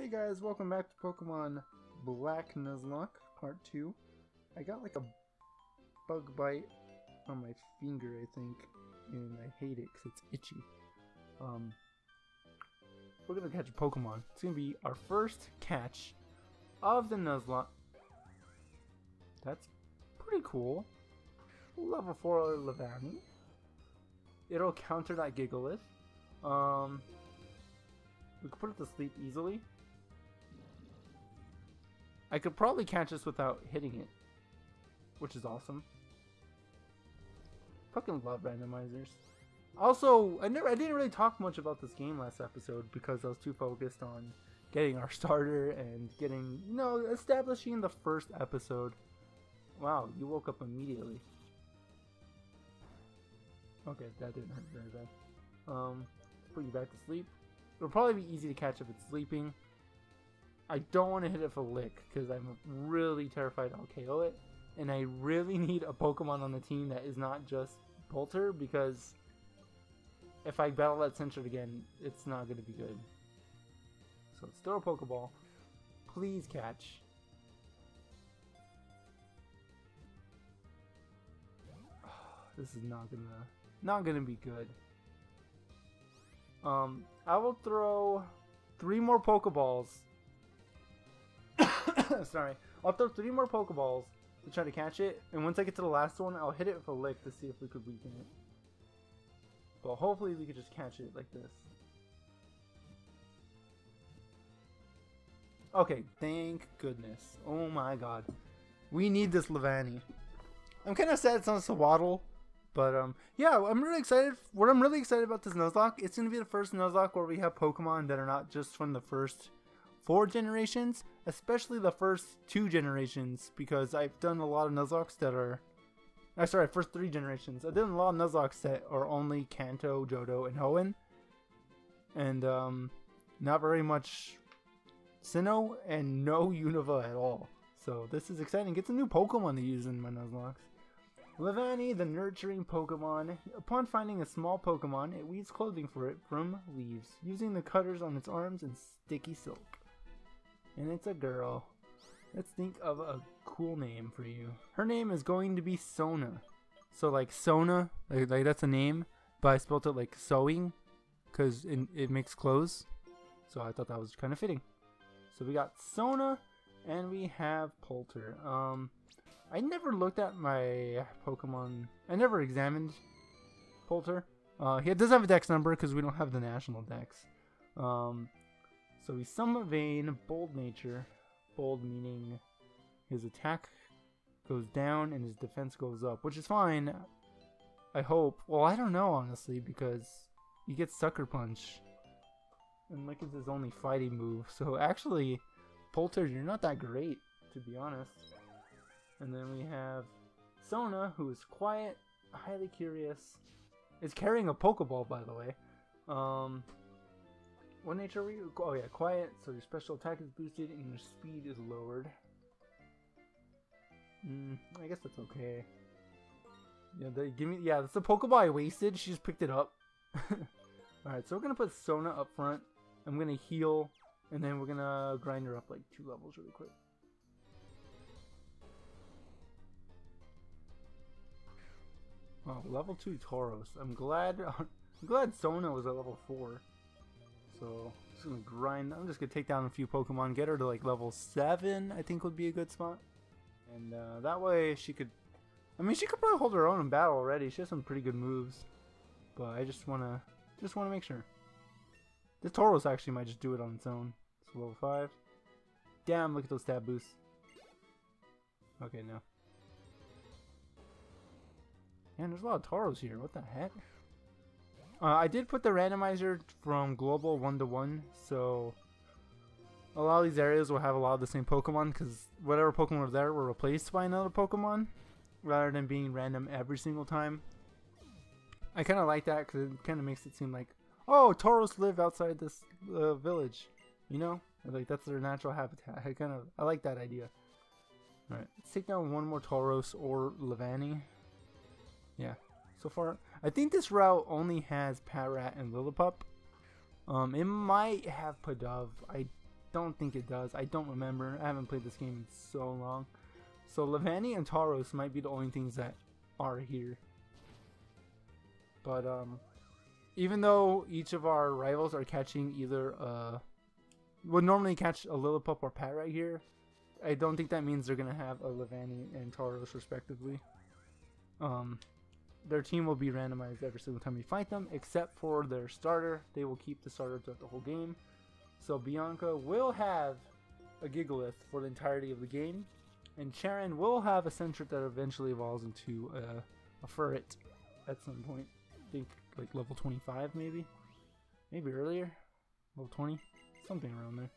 Hey guys, welcome back to Pokemon Black Nuzlocke Part 2. I got like a bug bite on my finger, I think, and I hate it because it's itchy. Um, we're gonna catch a Pokemon. It's gonna be our first catch of the Nuzlocke. That's pretty cool. Level 4 Leavanny. It'll counter that Gigalith. Um, we could put it to sleep easily. I could probably catch this without hitting it, which is awesome. Fucking love randomizers. Also, I never, I didn't really talk much about this game last episode because I was too focused on getting our starter and getting, you know, establishing the first episode. Wow, you woke up immediately. Okay, that didn't hurt very bad. Um, put you back to sleep. It'll probably be easy to catch if it's sleeping. I don't want to hit it for a lick because I'm really terrified I'll KO it. And I really need a Pokemon on the team that is not just Polter because if I battle that Sentret again, it's not going to be good. So let's throw a Pokeball. Please catch. This is not gonna not gonna be good. Um, I will throw three more Pokeballs. Sorry, I'll throw three more Pokeballs to try to catch it, and once I get to the last one, I'll hit it with a lick to see if we could weaken it. But hopefully we could just catch it like this. Okay, thank goodness. Oh my god. We need this Leavanny. I'm kind of sad it's not Sewaddle, but um, yeah, I'm really excited. What I'm really excited about this Nuzlocke, it's gonna be the first Nuzlocke where we have Pokemon that are not just from the first four generations, especially the first two generations, because I've done a lot of Nuzlockes that are, uh, sorry, first three generations. I've done a lot of Nuzlockes that are only Kanto, Johto, and Hoenn, and um, not very much Sinnoh and no Unova at all. So this is exciting. Get some new Pokemon to use in my Nuzlockes. Leavanny, the nurturing Pokemon. Upon finding a small Pokemon, it weaves clothing for it from leaves, using the cutters on its arms and sticky silk. And it's a girl. Let's think of a cool name for you. Her name is going to be Sona. So like Sona, like, like that's a name, but I spelled it like sewing, because it, it makes clothes. So I thought that was kind of fitting. So we got Sona, and we have Polter. Um, I never looked at my Pokemon. I never examined Polter. Uh, he does have a dex number because we don't have the national dex. Um, so he's somewhat vain, bold nature. Bold meaning his attack goes down and his defense goes up, which is fine. I hope. Well, I don't know honestly because he gets Sucker Punch. And like it's his only fighting move. So actually, Polter, you're not that great, to be honest. And then we have Sona, who is quiet, highly curious, is carrying a Pokeball, by the way. Um, what nature? Oh yeah, quiet. So your special attack is boosted and your speed is lowered. Mm, I guess that's okay. Yeah, they give me. Yeah, that's the Pokeball I wasted. She just picked it up. All right, so we're gonna put Sona up front. I'm gonna heal, and then we're gonna grind her up like two levels really quick. Oh, level 2 Tauros. I'm glad I'm glad Sona was at level 4. So, just gonna grind. I'm just gonna take down a few Pokemon, get her to like level 7, I think would be a good spot. And uh, that way she could. I mean, she could probably hold her own in battle already. She has some pretty good moves. But I just wanna. Just wanna make sure. This Tauros actually might just do it on its own. So, level 5. Damn, look at those stab boosts. Okay, no. Man, there's a lot of Tauros here. What the heck? Uh, I did put the randomizer from global 1 to 1, so a lot of these areas will have a lot of the same Pokemon because whatever Pokemon were there were replaced by another Pokemon rather than being random every single time. I kind of like that because it kind of makes it seem like, oh, Tauros live outside this uh, village, you know? Like that's their natural habitat. I kind of I like that idea. All right, let's take down one more Tauros or Leavanny. Yeah, so far, I think this route only has Patrat and Lillipup. Um, it might have Pidove. I don't think it does. I don't remember. I haven't played this game in so long. So Leavanny and Tauros might be the only things that are here. But um, even though each of our rivals are catching either uh, would normally catch a Lillipup or Patrat here, I don't think that means they're gonna have a Leavanny and Tauros respectively. Um, their team will be randomized every single time you fight them, except for their starter. They will keep the starter throughout the whole game. So Bianca will have a Gigalith for the entirety of the game, and Cheren will have a Sentret that eventually evolves into a, a Furret at some point. I think like level 25 maybe? Maybe earlier? Level 20? Something around there.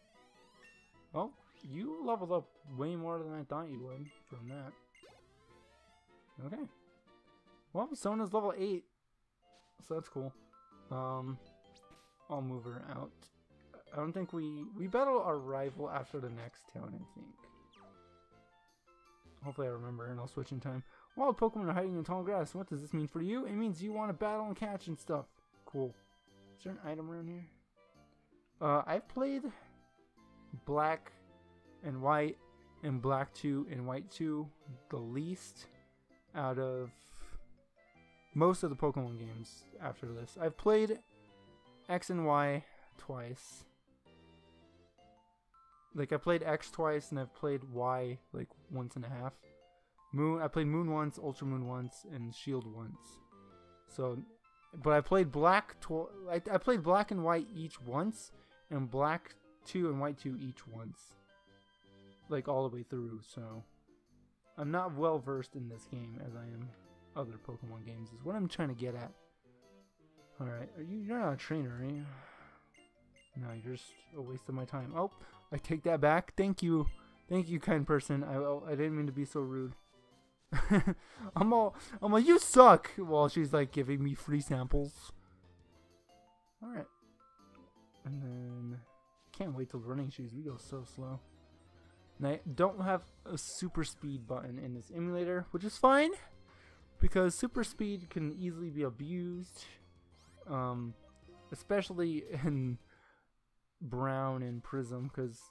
Oh, you leveled up way more than I thought you would from that. Okay. Well, Sona's level 8. So that's cool. Um, I'll move her out. I don't think we... We battle our rival after the next town, I think. Hopefully I remember and I'll switch in time. Wild Pokemon are hiding in tall grass. What does this mean for you? It means you want to battle and catch and stuff. Cool. Is there an item around here? Uh, I've played Black and White and Black 2 and White 2 the least out of most of the Pokemon games after this. I've played X and Y twice. Like I played X twice and I've played Y like once and a half. Moon I played Moon once, Ultra Moon once, and Shield once. So, but I played Black I, I played Black and White each once, and Black two and White two each once. Like all the way through. So, I'm not well versed in this game as I am other Pokemon games. Is what I'm trying to get at. All right, are you? You're not a trainer, are you? No, you're just a waste of my time. Oh, I take that back. Thank you. Thank you, kind person. I, oh, I didn't mean to be so rude. I'm all, I'm like, you suck, while she's like giving me free samples. Alright. And then, can't wait till running shoes. We go so slow. And I don't have a super speed button in this emulator, which is fine. Because super speed can easily be abused. Um, especially in Brown and Prism, because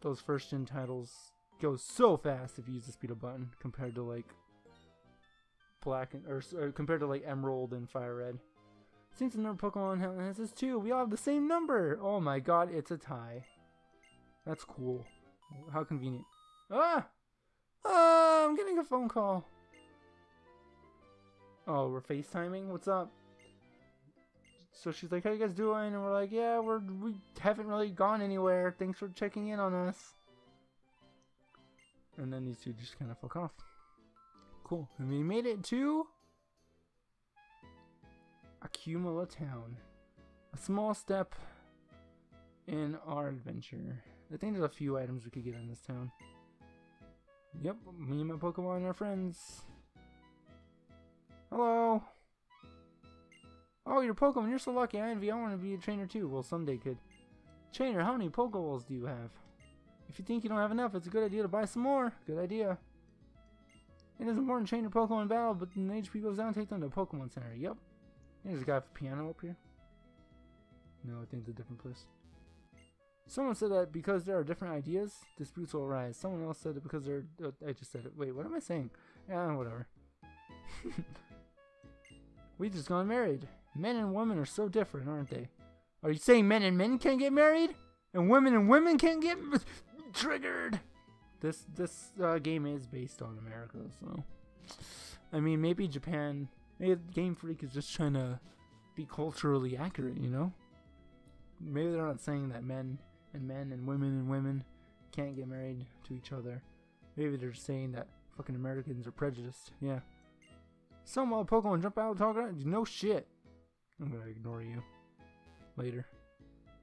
those first gen titles go so fast if you use the speed up button compared to like black and or, or, compared to like emerald and fire red. Since the number pokemon has this too we all have the same number! Oh my god it's a tie. That's cool. How convenient. Ah! Ah i'm getting a phone call oh we're facetiming what's up so she's like how you guys doing and we're like yeah we're we haven't really gone anywhere thanks for checking in on us and then these two just kind of fuck off. Cool. And we made it to Accumula Town. A small step in our adventure. I think there's a few items we could get in this town. Yep, me and my Pokemon are friends. Hello. Oh, you're Pokemon. You're so lucky. I envy. I want to be a trainer too. Well, someday, kid. Trainer, how many Pokeballs do you have? If you think you don't have enough, it's a good idea to buy some more. Good idea. It is important to train your Pokemon battle, but when HP goes down, take them to Pokemon Center. Yep. There's a guy with a piano up here. No, I think it's a different place. Someone said that because there are different ideas, disputes will arise. Someone else said it because there. Uh, I just said it. Wait, what am I saying? Yeah, whatever. we just got married. Men and women are so different, aren't they? Are you saying men and men can't get married? And women and women can't get triggered. This this uh, game is based on America, so I mean maybe Japan, maybe Game Freak is just trying to be culturally accurate, you know? Maybe they're not saying that men and men and women and women can't get married to each other. Maybe they're just saying that fucking Americans are prejudiced. Yeah. Some wild Pokemon jump out and talk around. No shit. I'm gonna ignore you. Later.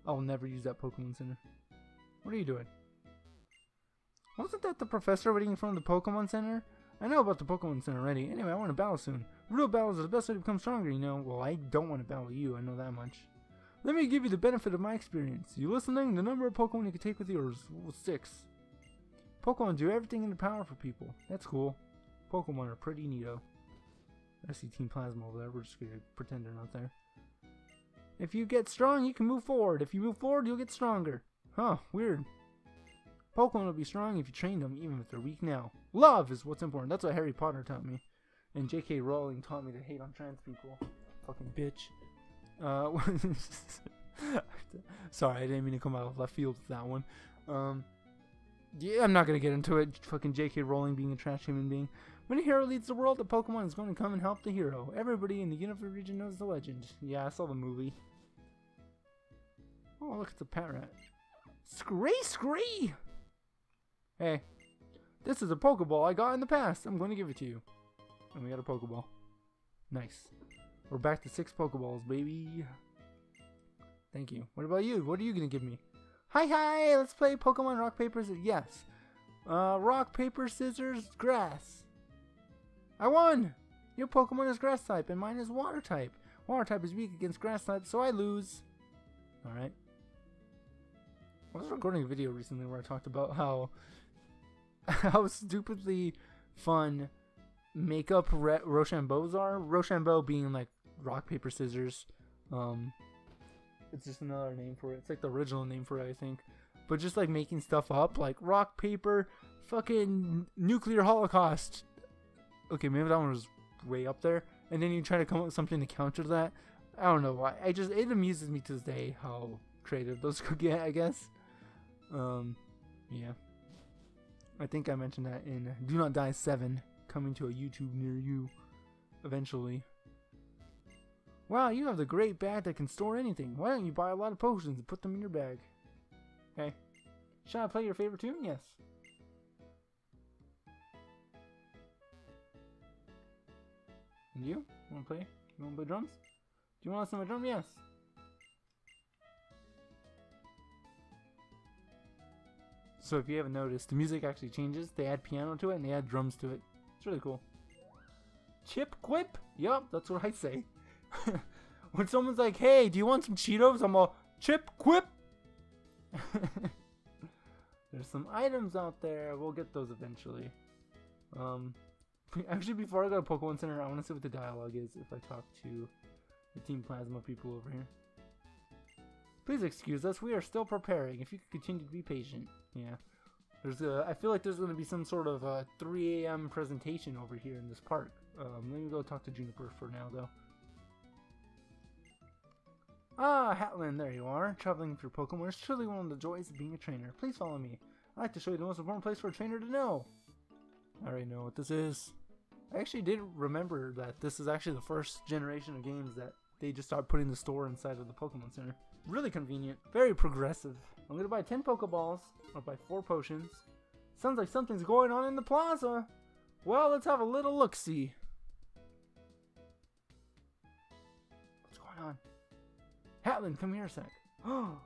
I'll never use that Pokemon Center. What are you doing? Wasn't that the professor waiting from the Pokemon Center? I know about the Pokemon Center already. Anyway, I want to battle soon. Real battles are the best way to become stronger, you know. Well, I don't want to battle you, I know that much. Let me give you the benefit of my experience. You listening? The number of Pokemon you can take with you is six. Pokemon do everything in their power for people. That's cool. Pokemon are pretty neato. I see Team Plasma over there. We're just gonna pretend they're not there. If you get strong, you can move forward. If you move forward, you'll get stronger. Huh, weird. Pokemon will be strong if you train them, even if they're weak now. Love is what's important. That's what Harry Potter taught me. And J.K. Rowling taught me to hate on trans people. Fucking bitch. Uh, sorry, I didn't mean to come out of left field with that one. Um, yeah, I'm not gonna get into it. Fucking J.K. Rowling being a trash human being. When a hero leads the world, the Pokemon is going to come and help the hero. Everybody in the Unova region knows the legend. Yeah, I saw the movie. Oh, look at the parrot. Scree Scree! Hey, this is a Pokeball I got in the past. I'm going to give it to you. And we got a Pokeball. Nice. We're back to six Pokeballs, baby. Thank you. What about you? What are you going to give me? Hi, hi! Let's play Pokemon Rock, Paper, Scissors. Yes. Uh, rock, Paper, Scissors, Grass. I won! Your Pokemon is Grass type and mine is Water type. Water type is weak against Grass type, so I lose. Alright. I was recording a video recently where I talked about how how stupidly fun makeup Re- Rochambeaus are. Rochambeau being like rock paper scissors. Um, it's just another name for it. It's like the original name for it, I think. But just like making stuff up, like rock paper, fucking nuclear holocaust. Okay, maybe that one was way up there. And then you try to come up with something to counter that. I don't know why. I just it amuses me to this day how creative those could get. I guess. Um, yeah. I think I mentioned that in Do Not Die 7, coming to a YouTube near you eventually. Wow, you have the great bag that can store anything. Why don't you buy a lot of potions and put them in your bag? Okay. Shall I play your favorite tune? Yes. And you? Wanna play? You wanna play drums? Do you wanna listen to my drum? Yes. So if you haven't noticed, the music actually changes. They add piano to it and they add drums to it. It's really cool. Chip Quip? Yup, that's what I say. when someone's like, hey, do you want some Cheetos? I'm all, Chip Quip! There's some items out there. We'll get those eventually. Um, actually, before I go to Pokemon Center, I want to see what the dialogue is if I talk to the Team Plasma people over here. Please excuse us. We are still preparing. If you could continue to be patient. Yeah. There's a, I feel like there's going to be some sort of a 3 a.m. presentation over here in this park. Um, let me go talk to Juniper for now, though. Ah, Hatlin, there you are. Traveling through Pokemon is truly one of the joys of being a trainer. Please follow me. I'd like to show you the most important place for a trainer to know. I already know what this is. I actually didn't remember that this is actually the first generation of games that they just started putting the store inside of the Pokemon Center. Really convenient. Very progressive. I'm gonna buy 10 Pokeballs. Or buy 4 potions. Sounds like something's going on in the plaza. Well, let's have a little look-see. What's going on? Hatlin, come here a sec. Oh,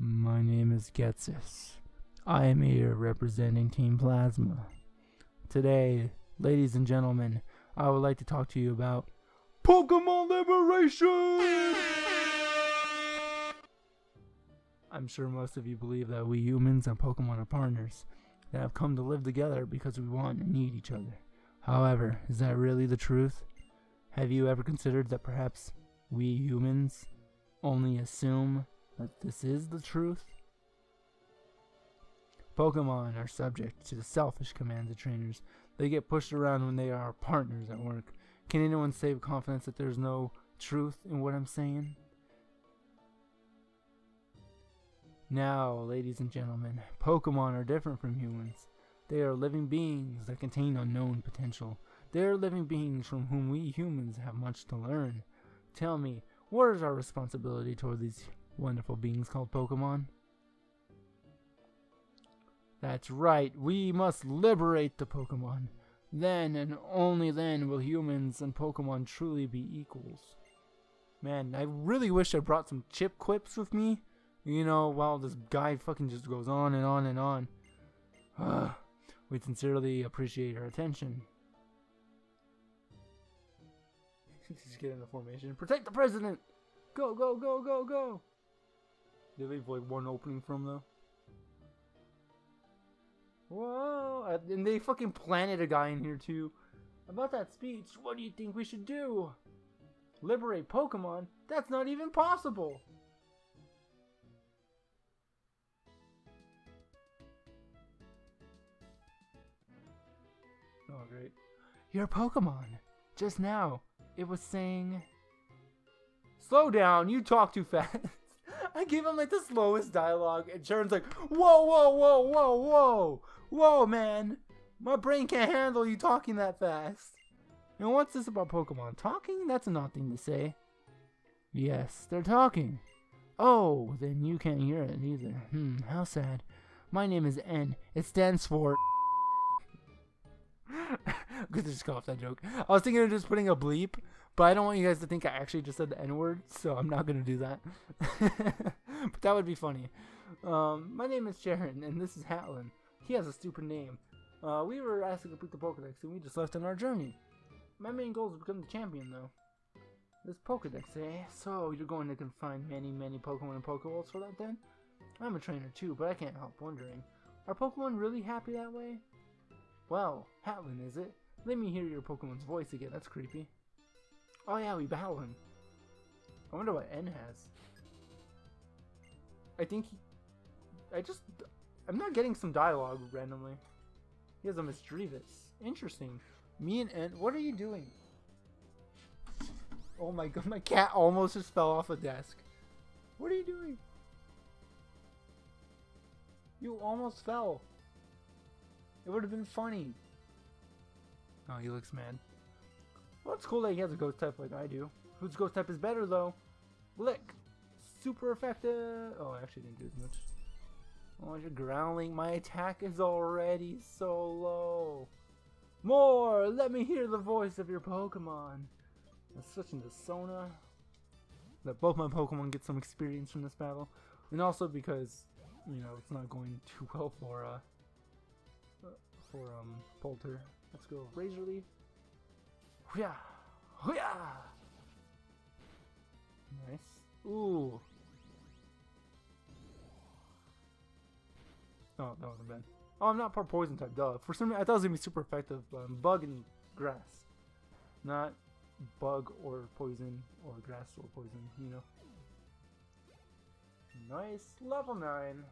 My name is Ghetsis. I am here representing Team Plasma. Today, ladies and gentlemen, I would like to talk to you about Pokemon Liberation! I'm sure most of you believe that we humans and Pokemon are partners that have come to live together because we want and need each other. However, is that really the truth? Have you ever considered that perhaps we humans only assume that this is the truth? Pokemon are subject to the selfish commands of trainers. They get pushed around when they are partners at work. Can anyone with confidence that there's no truth in what I'm saying? Now, ladies and gentlemen, Pokemon are different from humans. They are living beings that contain unknown potential. They are living beings from whom we humans have much to learn. Tell me, what is our responsibility toward these wonderful beings called Pokemon? That's right, we must liberate the Pokemon. Then and only then will humans and Pokemon truly be equals. Man, I really wish I brought some chip quips with me. You know, while this guy fucking just goes on and on and on. we sincerely appreciate your attention. just get in the formation. Protect the president! Go, go, go, go, go! They leave like one opening from though. Whoa! And they fucking planted a guy in here too. About that speech, what do you think we should do? Liberate Pokemon? That's not even possible! Oh, great. Your Pokemon. Just now, it was saying... Slow down, you talk too fast. I gave him like the slowest dialogue, and Cheren's like, Whoa, whoa, whoa, whoa, whoa! Whoa, man! My brain can't handle you talking that fast. And what's this about Pokemon? Talking? That's a not thing to say. Yes, they're talking. Oh, then you can't hear it either. Hmm, how sad. My name is N. It stands for... To just cut off that joke. I was thinking of just putting a bleep, but I don't want you guys to think I actually just said the N word, so I'm not gonna do that. but that would be funny. Um, my name is Cheren, and this is Hatlin. He has a stupid name. Uh, we were asked to complete the Pokedex, and we just left on our journey. My main goal is to become the champion, though. This Pokedex, eh? So, you're going to find many, many Pokemon and Pokeballs for that, then? I'm a trainer, too, but I can't help wondering. Are Pokemon really happy that way? Well, Hatlin, is it? Let me hear your Pokemon's voice again. That's creepy. Oh yeah, we battle him. I wonder what N has. I think he... I just... I'm not getting some dialogue randomly. He has a Misdreavus. Interesting. Me and N... What are you doing? Oh my god, my cat almost just fell off a desk. What are you doing? You almost fell. It would have been funny. Oh, he looks mad. Well, it's cool that he has a ghost type like I do. Whose ghost type is better, though? Lick. Super effective. Oh, I actually didn't do as much. Oh, you're growling. My attack is already so low. More! Let me hear the voice of your Pokemon. Let's switch into Sona. Let both my Pokemon get some experience from this battle. And also because, you know, it's not going too well for, uh, for, um, Polter. Let's go Razor Leaf. Hooyah! Hooyah! Nice. Ooh. Oh, that wasn't bad. Oh, I'm not part poison type, duh. For some reason, I thought it was gonna be super effective. Um, bug and grass. Not bug or poison or grass or poison, you know. Nice. Level 9.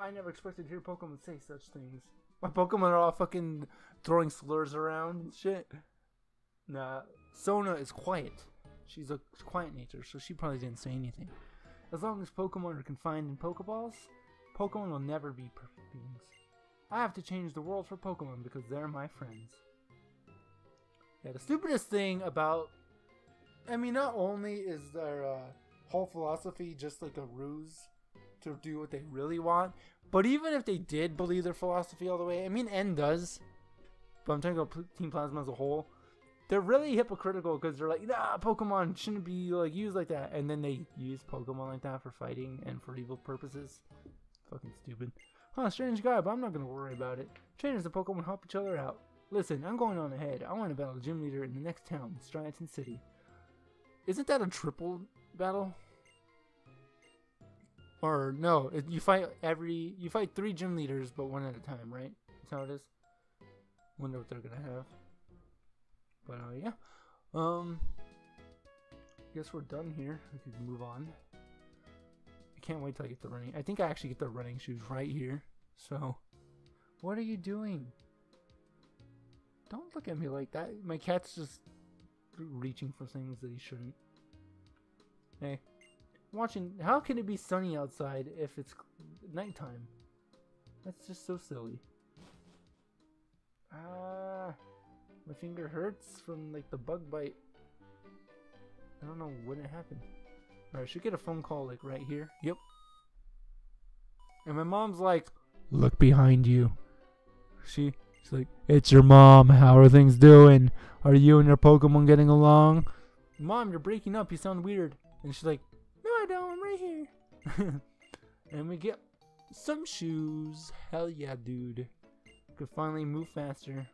I never expected to hear Pokemon say such things. My Pokemon are all fucking throwing slurs around and shit. Nah, Sona is quiet. She's a quiet nature, so she probably didn't say anything. As long as Pokemon are confined in Pokeballs, Pokemon will never be perfect beings. I have to change the world for Pokemon because they're my friends. Yeah, the stupidest thing about... I mean, not only is their uh, whole philosophy just like a ruse to do what they really want, but even if they did believe their philosophy all the way, I mean, N does, but I'm talking about Team Plasma as a whole, they're really hypocritical because they're like, nah, Pokemon shouldn't be like used like that, and then they use Pokemon like that for fighting and for evil purposes. Fucking stupid. Huh, strange guy, but I'm not gonna worry about it. Trainers and Pokemon help each other out. Listen, I'm going on ahead. I want to battle gym leader in the next town, Striaton City. Isn't that a triple battle? Or no, you fight every you fight three gym leaders, but one at a time, right? That's how it is. Wonder what they're gonna have. But uh, yeah, um, I guess we're done here. We can move on. I can't wait till I get the running. I think I actually get the running shoes right here. So, what are you doing? Don't look at me like that. My cat's just reaching for things that he shouldn't. Hey, watching. How can it be sunny outside if it's nighttime? That's just so silly. Ah, my finger hurts from like the bug bite. I don't know when it happened. Alright, should get a phone call like right here. Yep. And my mom's like, look behind you. She, she's like, it's your mom. How are things doing? Are you and your Pokemon getting along? Mom, you're breaking up. You sound weird. And she's like, I'm right here. and we get some shoes. Hell yeah, dude. Could finally move faster.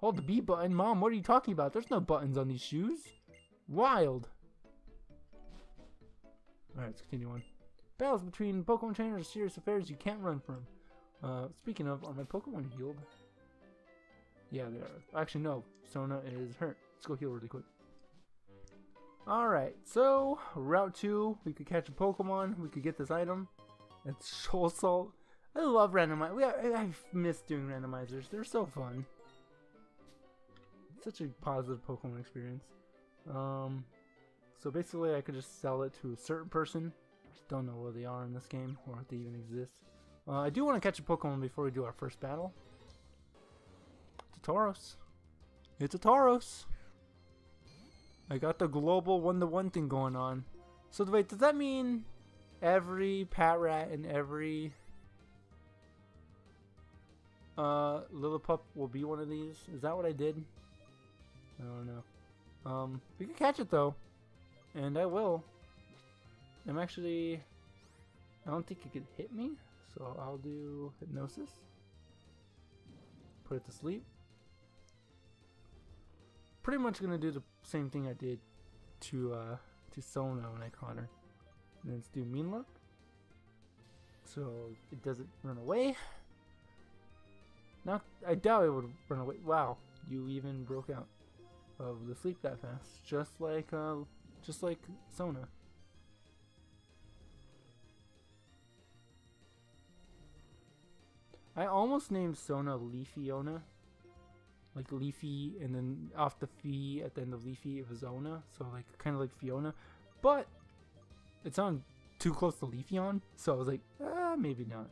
Hold the B button. Mom, what are you talking about? There's no buttons on these shoes. Wild. Alright, let's continue on. Battles between Pokemon trainers are serious affairs you can't run from. Uh, speaking of, are my Pokemon healed? Yeah, they are. Actually, no. Sona is hurt. Let's go heal really quick. Alright, so Route 2, we could catch a Pokemon, we could get this item. It's Shoal Salt. I love randomizers. I, miss doing randomizers. They're so fun. Such a positive Pokemon experience. Um, so basically, I could just sell it to a certain person. Don't know where they are in this game or if they even exist. Uh, I do want to catch a Pokemon before we do our first battle. It's a Tauros. It's a Tauros. I got the global one-to-one thing going on. So wait, does that mean every Patrat and every uh, Lillipup will be one of these? Is that what I did? I don't know. Um, we can catch it though, and I will. I'm actually. I don't think it could hit me, so I'll do hypnosis. Put it to sleep. Pretty much gonna do the same thing I did to uh, to Sona when I caught her. And let's do mean look. So it doesn't run away. Not, I doubt it would run away. Wow, you even broke out of the sleep that fast, just like uh, just like Sona. I almost named Sona Leafeona. Like Leafy, and then off the fee at the end of Leafy, it was Ona. So, like, kind of like Fiona. But, it sounded too close to Leafeon. So I was like, ah, maybe not.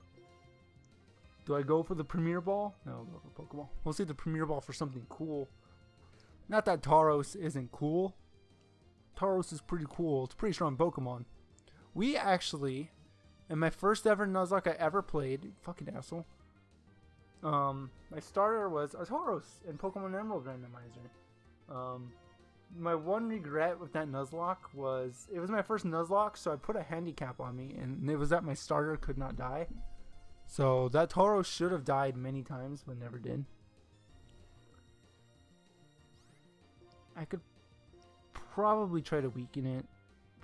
Do I go for the Premier Ball? No, I'll go for Pokeball. We'll see the Premier Ball for something cool. Not that Tauros isn't cool. Tauros is pretty cool. It's pretty strong Pokemon. We actually, in my first ever Nuzlocke I ever played, fucking asshole, um, my starter was a Tauros in Pokemon Emerald Randomizer. Um, my one regret with that Nuzlocke was it was my first Nuzlocke, so I put a handicap on me, and it was that my starter could not die. So that Tauros should have died many times, but never did. I could probably try to weaken it,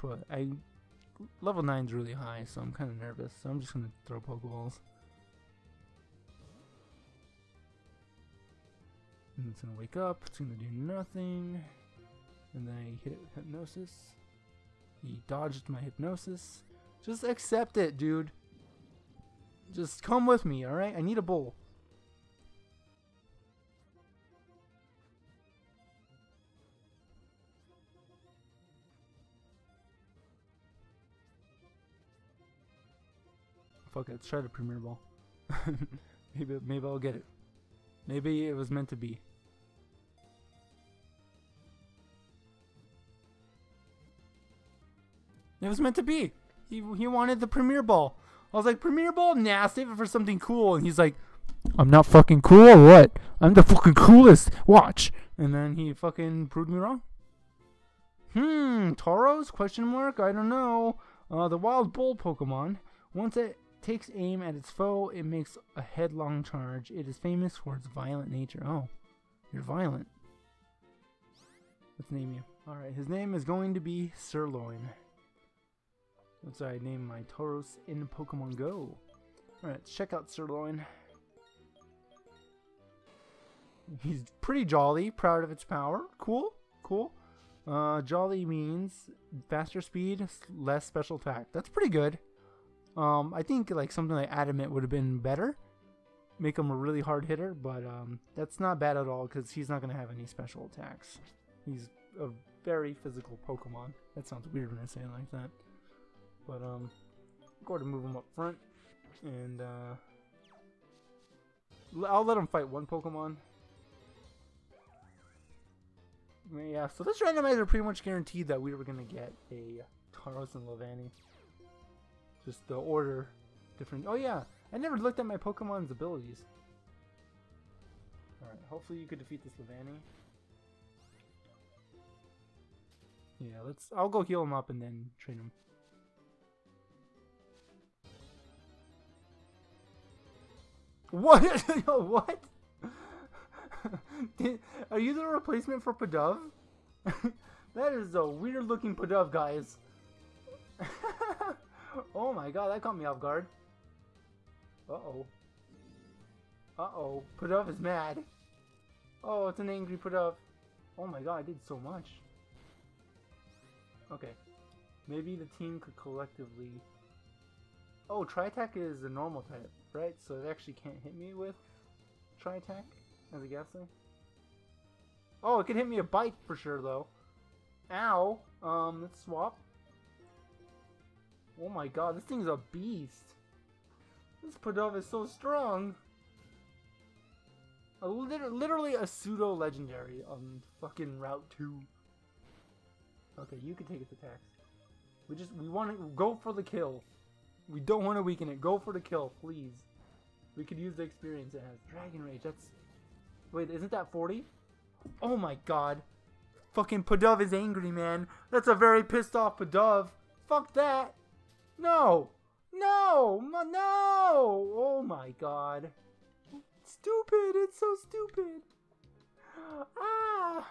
but I level 9 is really high, so I'm kind of nervous. So I'm just gonna throw Pokeballs. And it's gonna wake up, it's gonna do nothing. And then I hit it with hypnosis. He dodged my hypnosis. Just accept it, dude. Just come with me, alright? I need a bowl. Fuck it, let's try the Premier Ball. maybe, maybe I'll get it. Maybe it was meant to be. It was meant to be. He, he wanted the Premier Ball. I was like, Premier Ball? Nah, save it for something cool. And he's like, I'm not fucking cool or what? I'm the fucking coolest. Watch. And then he fucking proved me wrong. Hmm, Tauros? Question mark? I don't know. Uh, the Wild Bull Pokemon. Once it takes aim at its foe, it makes a headlong charge. It is famous for its violent nature. Oh, you're violent. Let's name you. Alright, his name is going to be Sirloin. That's what I named my Tauros in Pokemon Go. Alright, check out Sirloin. He's pretty jolly, proud of its power. Cool, cool. Uh, jolly means faster speed, less special attack. That's pretty good. Um, I think like something like Adamant would have been better. Make him a really hard hitter, but um, that's not bad at all because he's not going to have any special attacks. He's a very physical Pokemon. That sounds weird when I say it like that. But um, go ahead and move him up front, and uh, I'll let him fight one Pokemon. Yeah, so this randomizer pretty much guaranteed that we were gonna get a Tauros and Leavanny. Just the order different. Oh yeah, I never looked at my Pokemon's abilities. Alright, hopefully you could defeat this Leavanny. Yeah, let's. I'll go heal him up and then train him. What? what? Are you the replacement for Pidove? that is a weird looking Pidove, guys. oh my god, that caught me off guard. Uh-oh. Uh-oh. Pidove is mad. Oh, it's an angry up. Oh my god, I did so much. Okay. Maybe the team could collectively... Oh, Tri-Attack is a normal type, right? So it actually can't hit me with Tri-Attack as a guessing. Oh, it could hit me a bite for sure, though. Ow. Um, let's swap. Oh my god, this thing's a beast. This Pidove is so strong. A liter literally a pseudo legendary on fucking Route 2. Okay, you can take its attacks. We just, we want to go for the kill. We don't want to weaken it. Go for the kill, please. We could use the experience it has. Dragon Rage, that's... Wait, isn't that 40? Oh my god. Fucking Pidove is angry, man. That's a very pissed off Pidove. Fuck that. No. No. No. Oh my god. Stupid. It's so stupid. Ah.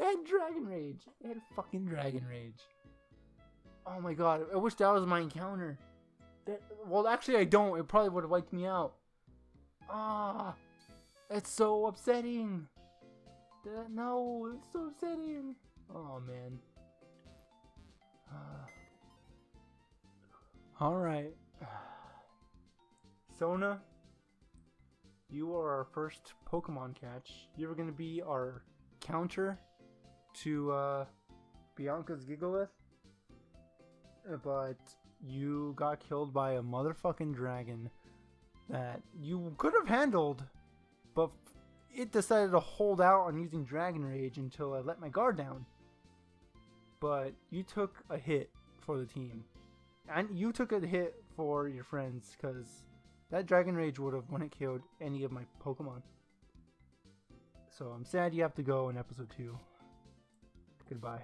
Had Dragon Rage. Had fucking Dragon Rage. Oh my god. I wish that was my encounter. That, well, actually, I don't. It probably would have wiped me out. Ah. It's so upsetting. That, no, it's so upsetting. Oh man. Alright. Sona, you are our first Pokemon catch. You're gonna be our counter to uh, Bianca's Gigalith. But you got killed by a motherfucking dragon that you could have handled, but it decided to hold out on using Dragon Rage until I let my guard down. But you took a hit for the team. And you took a hit for your friends because that Dragon Rage would have when it killed any of my Pokemon. So I'm sad you have to go in episode 2. Goodbye.